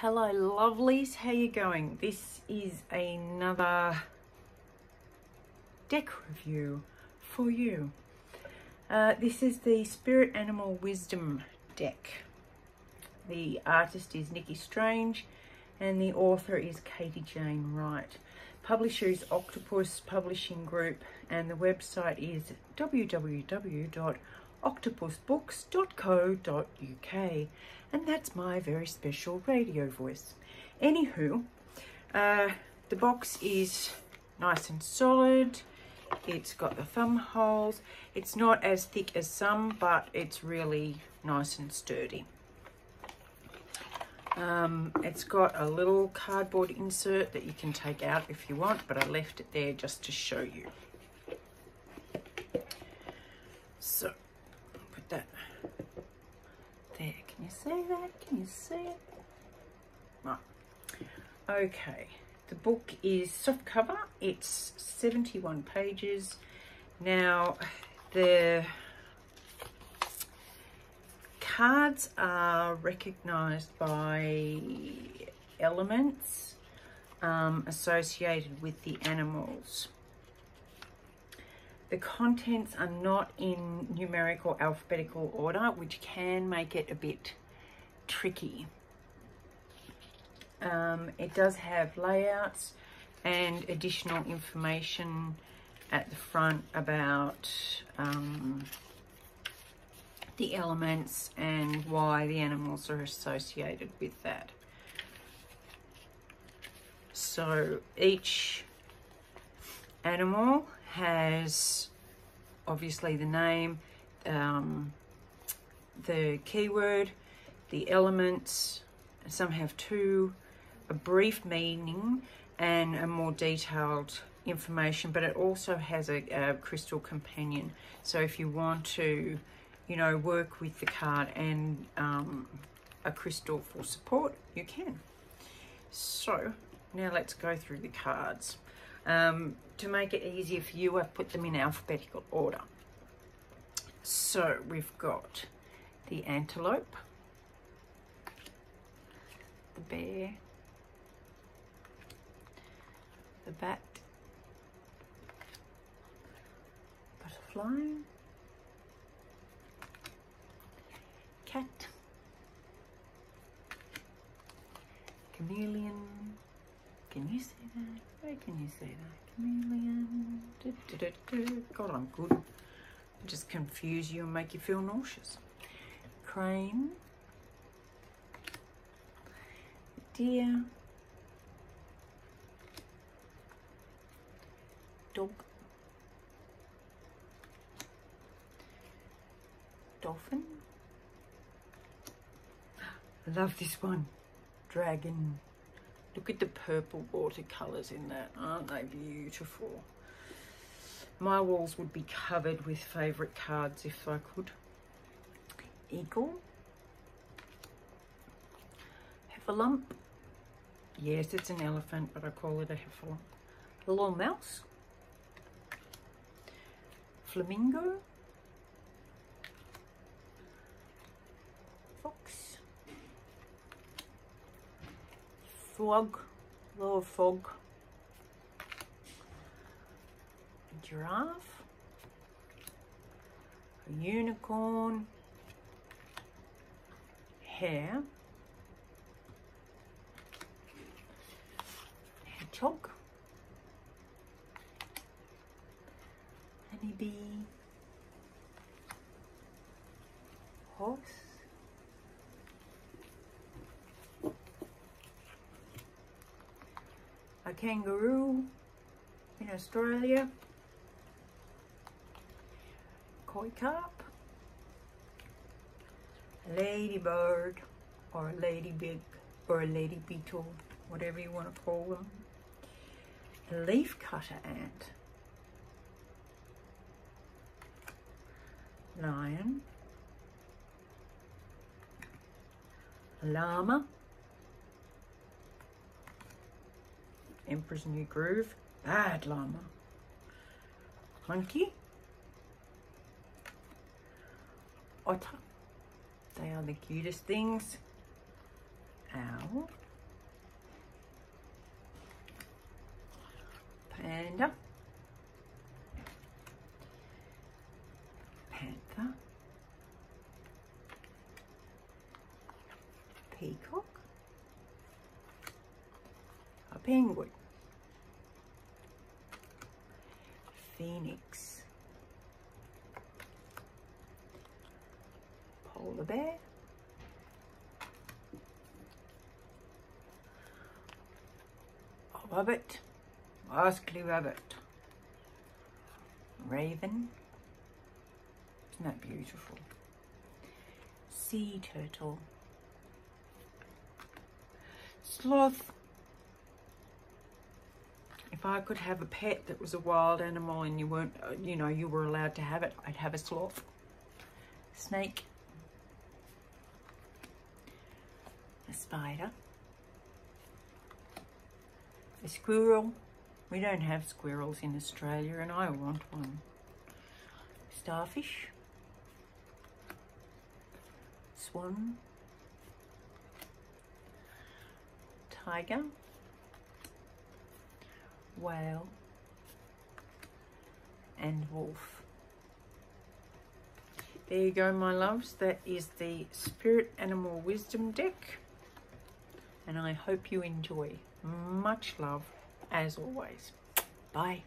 Hello lovelies, how you going? This is another deck review for you. Uh, this is the Spirit Animal Wisdom deck. The artist is Nikki Strange and the author is Katie Jane Wright. Publisher is Octopus Publishing Group and the website is www.octopusbooks.co.uk and that's my very special radio voice. Anywho, uh, the box is nice and solid. It's got the thumb holes. It's not as thick as some, but it's really nice and sturdy. Um, it's got a little cardboard insert that you can take out if you want, but I left it there just to show you. So, put that there. Can you see that? Can you see it? Right. Okay. The book is soft cover. It's 71 pages. Now, the cards are recognized by elements um, associated with the animals. The contents are not in numerical alphabetical order, which can make it a bit tricky. Um, it does have layouts and additional information at the front about um, the elements and why the animals are associated with that. So each animal has obviously the name, um, the keyword, the elements, some have two, a brief meaning and a more detailed information, but it also has a, a crystal companion. So if you want to, you know, work with the card and um, a crystal for support, you can. So now let's go through the cards. Um, to make it easier for you, I've put them in alphabetical order. So we've got the antelope, the bear, the bat, butterfly, cat, chameleon, can you see that? Can you see that? Chameleon. Du, du, du, God, I'm good. I just confuse you and make you feel nauseous. Crane. Deer. Dog. Dolphin. I love this one. Dragon. Look at the purple watercolours in that. Aren't they beautiful? My walls would be covered with favourite cards if I could. Eagle. Heffalump. Yes, it's an elephant, but I call it a heffalump. Little mouse. Flamingo. Frog, little frog, a giraffe, a unicorn, hare, hedgehog, honeybee, horse, kangaroo in Australia, koi carp, ladybird or ladybug or lady beetle, whatever you want to call them, a leaf cutter ant, lion, llama, Emperor's New Groove. Bad llama. Monkey. Otter. They are the cutest things. Owl. Panda. Panther. Peacock. A penguin. Polar bear. Rabbit. Rascally rabbit. Raven. Isn't that beautiful? Sea turtle. Sloth. If I could have a pet that was a wild animal and you weren't, uh, you know, you were allowed to have it, I'd have a sloth. Snake. A spider. A squirrel. We don't have squirrels in Australia and I want one. Starfish. Swan. Tiger. Whale. And wolf. There you go, my loves. That is the Spirit Animal Wisdom deck. And I hope you enjoy. Much love, as always. Bye.